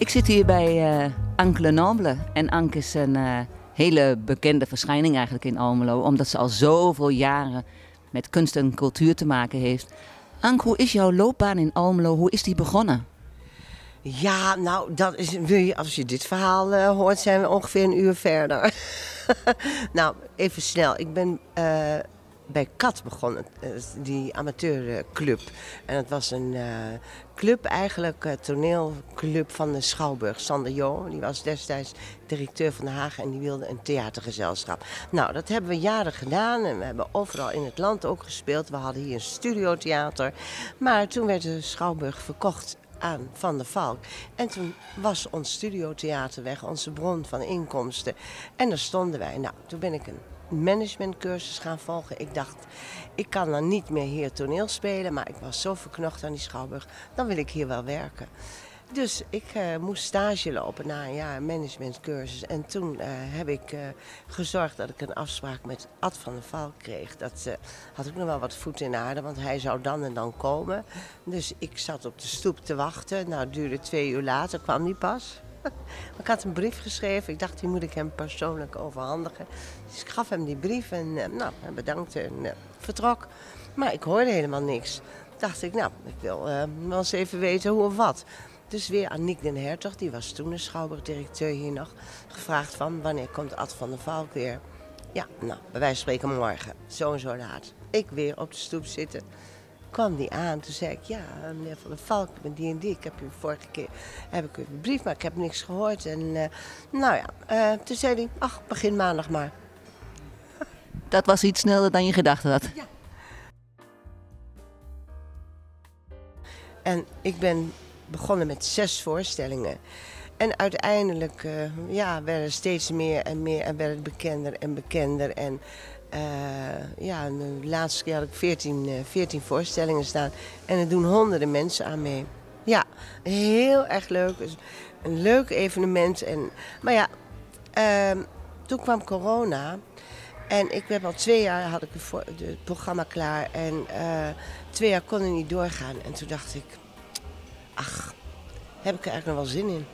Ik zit hier bij uh, Anke Lenoble. En Anke is een uh, hele bekende verschijning eigenlijk in Almelo. Omdat ze al zoveel jaren met kunst en cultuur te maken heeft. Anke, hoe is jouw loopbaan in Almelo? Hoe is die begonnen? Ja, nou, dat is, wil je, als je dit verhaal uh, hoort, zijn we ongeveer een uur verder. nou, even snel. Ik ben bij Kat begonnen, die amateurclub. En het was een uh, club, eigenlijk uh, toneelclub van de Schouwburg. Sander Jo, die was destijds directeur van de Haag en die wilde een theatergezelschap. Nou, dat hebben we jaren gedaan en we hebben overal in het land ook gespeeld. We hadden hier een studiotheater. Maar toen werd de Schouwburg verkocht aan Van der Valk. En toen was ons studiotheater weg, onze bron van inkomsten. En daar stonden wij. Nou, toen ben ik een managementcursus gaan volgen. Ik dacht, ik kan dan niet meer hier toneel spelen, maar ik was zo verknocht aan die Schouwburg, dan wil ik hier wel werken. Dus ik uh, moest stage lopen na een jaar managementcursus. En toen uh, heb ik uh, gezorgd dat ik een afspraak met Ad van der Valk kreeg. Dat had ik nog wel wat voet in de aarde, want hij zou dan en dan komen. Dus ik zat op de stoep te wachten. Nou, duurde twee uur later, kwam hij pas. ik had een brief geschreven. Ik dacht, die moet ik hem persoonlijk overhandigen. Dus ik gaf hem die brief en nou, hij bedankte en vertrok. Maar ik hoorde helemaal niks. Dacht ik, nou, ik wil wel eens even weten hoe of wat. Dus weer Aniek den Hertog, die was toen de schouwburgdirecteur hier nog, gevraagd van wanneer komt Ad van der Valk weer. Ja, nou, van spreken morgen, zo en zo laat. Ik weer op de stoep zitten. Kwam die aan, toen zei ik, ja, meneer Van der Valk, ik ben die en die. Ik heb u vorige keer heb ik u een brief, maar ik heb niks gehoord. En uh, nou ja, uh, toen zei hij, ach, begin maandag maar. Dat was iets sneller dan je gedacht had. Ja. En ik ben begonnen met zes voorstellingen. En uiteindelijk uh, ja, werden steeds meer en meer en werd het bekender en bekender. En ja, de laatste keer had ik 14, uh, 14 voorstellingen staan. En er doen honderden mensen aan mee. Ja, heel erg leuk. Een leuk evenement. En, maar ja, uh, toen kwam corona. En ik heb al twee jaar had ik het programma klaar. En twee jaar kon ik niet doorgaan. En toen dacht ik, ach, heb ik er eigenlijk nog wel zin in?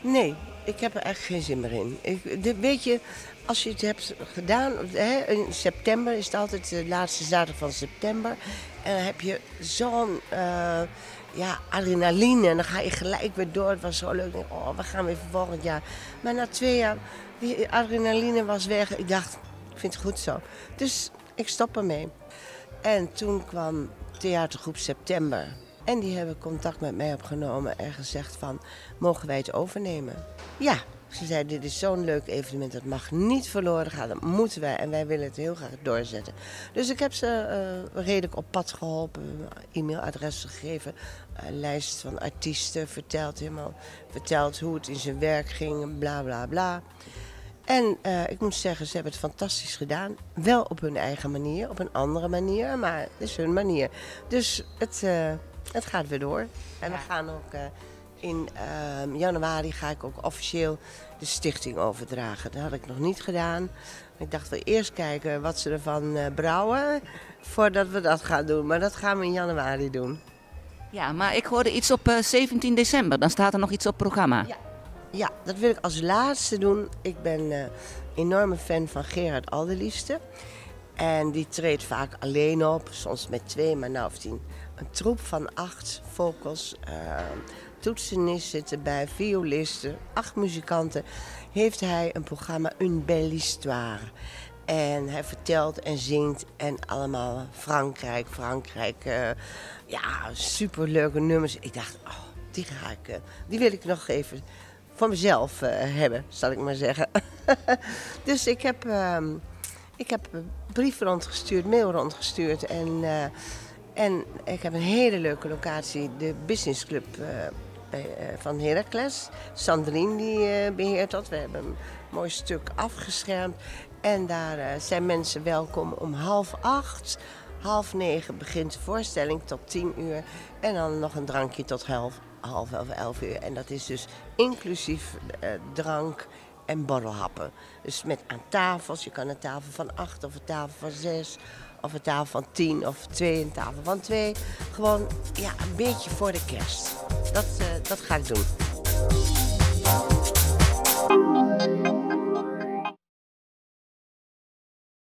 Nee, ik heb er eigenlijk geen zin meer in. Ik, weet je, als je het hebt gedaan, hè, in september is het altijd de laatste zaterdag van september. En dan heb je zo'n uh, ja, adrenaline en dan ga je gelijk weer door. Het was zo leuk. Oh, we gaan weer volgend jaar. Maar na twee jaar, die adrenaline was weg. Ik dacht, ik vind het goed zo. Dus ik stop ermee. En toen kwam theatergroep September. En die hebben contact met mij opgenomen en gezegd van, mogen wij het overnemen? Ja, ze zei, dit is zo'n leuk evenement, dat mag niet verloren gaan, dat moeten wij en wij willen het heel graag doorzetten. Dus ik heb ze uh, redelijk op pad geholpen, e-mailadressen gegeven, een lijst van artiesten, verteld helemaal, verteld hoe het in zijn werk ging, bla bla bla. En uh, ik moet zeggen, ze hebben het fantastisch gedaan. Wel op hun eigen manier, op een andere manier, maar het is hun manier. Dus het, het gaat weer door. En we gaan ook uh, in uh, januari ga ik ook officieel de stichting overdragen. Dat had ik nog niet gedaan. Ik dacht wel eerst kijken wat ze ervan uh, brouwen voordat we dat gaan doen. Maar dat gaan we in januari doen. Ja, maar ik hoorde iets op 17 december. Dan staat er nog iets op programma. Ja. Ja, dat wil ik als laatste doen. Ik ben een enorme fan van Gerard Alderliefste. En die treedt vaak alleen op, soms met twee, maar nou of tien een troep van acht vocals, uh, toetsenisten zitten bij, violisten, acht muzikanten, heeft hij een programma Une Belle Histoire. En hij vertelt en zingt en allemaal Frankrijk, Frankrijk. Uh, ja, superleuke nummers. Ik dacht, oh, die ga ik, uh, die wil ik nog even voor mezelf uh, hebben, zal ik maar zeggen. dus ik heb, ik heb brief rondgestuurd, mail rondgestuurd en en ik heb een hele leuke locatie, de Business Club uh, van Heracles. Sandrine die beheert dat. We hebben een mooi stuk afgeschermd. En daar zijn mensen welkom om half acht. Half negen begint de voorstelling tot tien uur. En dan nog een drankje tot half, half elf, elf uur. En dat is dus inclusief drank en borrelhappen. Dus met aan tafels. Je kan een tafel van acht of een tafel van zes of een tafel van tien of twee een tafel van twee. Gewoon ja, een beetje voor de kerst. Dat, uh, dat ga ik doen.